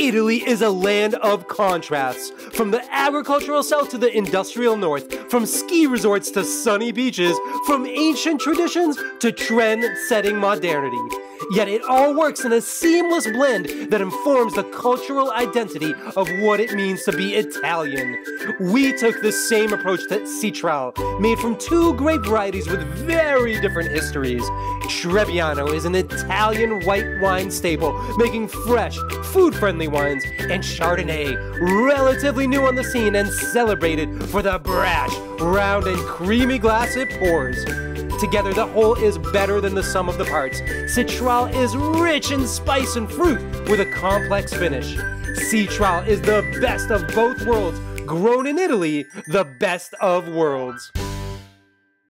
Italy is a land of contrasts. From the agricultural south to the industrial north, from ski resorts to sunny beaches, from ancient traditions to trend setting modernity. Yet it all works in a seamless blend that informs the cultural identity of what it means to be Italian. We took the same approach to Sitral, made from two grape varieties with very different histories. Trebbiano is an Italian white wine staple, making fresh, food friendly wines, and Chardonnay, relatively new on the scene and celebrated for the brash, round, and creamy glass it pours. Together, the whole is better than the sum of the parts. Sitral is rich in spice and fruit with a complex finish. Sitral is the best of both worlds, grown in Italy, the best of worlds.